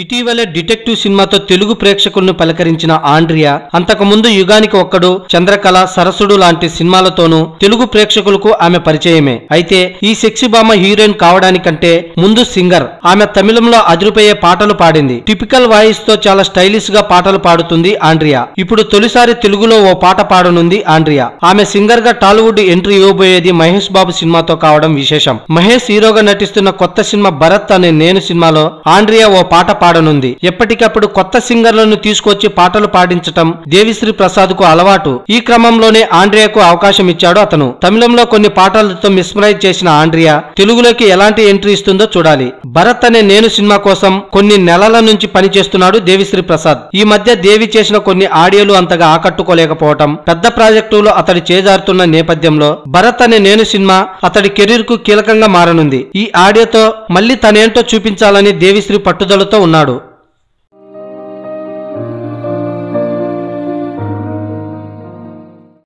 ఇటీవలే డిటెక్టివ్ సినిమాతో తెలుగు ప్రేక్షకులను పలకరించిన ఆండ్రియా అంతకుముందు యుగానికి ఒక్కడు చంద్రకళ సరసుడు లాంటి సినిమాలతోనూ తెలుగు ప్రేక్షకులకు ఆమె పరిచయమే. అయితే ఈ సెక్సీ బామ్మ హీరోయిన్ కావడానికంటే ముందు సింగర్ ఆమె తమిళంలో అదిరిపోయే పాటలు పాడింది. టిపికల్ వాయిస్తో చాలా స్టైలిష్గా పాటలు పాడుతుంది ఆండ్రియా. ఇప్పుడు తొలిసారి తెలుగులో ఓ పాట పాడనుంది ఆండ్రియా. ఆమె సింగర్గా టాలీవుడ్ ఎంట్రీ ఇవ్వబోయేది మహేష్ బాబు సినిమాతో కావడం విశేషం. మహేష్ హీరోగా నటిస్తున్న కొత్త సినిమా భరత్ అనే నేను సినిమాలో ఆండ్రియా ఓ పాట పాడనుంది. ఎప్పటికప్పుడు కొత్త సింగర్లను తీసుకొచ్చి పాటలు పాడించటం దేవిశ్రీ ప్రసాద్కు అలవాటు. ఈ క్రమంలోనే ఆండ్రియాకు అవకాశం ఇచ్చాడు అతను. తమిళంలో కొన్ని పాటలతో మిస్మరైజ్ చేసిన ఆండ్రియా తెలుగులోకి ఎలాంటి ఎంట్రీ ఇస్తుందో చూడాలి. భరత్ అనే నేను సినిమా కోసం కొన్ని నెలల నుంచి పనిచేస్తున్నాడు దేవిశ్రీ ప్రసాద్. ఈ మధ్య దేవి చేసిన కొన్ని ఆడియోలు అంతగా ఆకట్టుకోలేకపోవటం పెద్ద ప్రాజెక్టులో అతడి చేజారుతున్న నేపథ్యంలో భరత్ అనే నేను సినిమా అతడి కెరీర్కు కీలకంగా మారనుంది. ఈ ఆడియోతో మళ్ళీ తనేంటో చూపించాలని దేవిశ్రీ పట్టుదలతో అన్నాడు.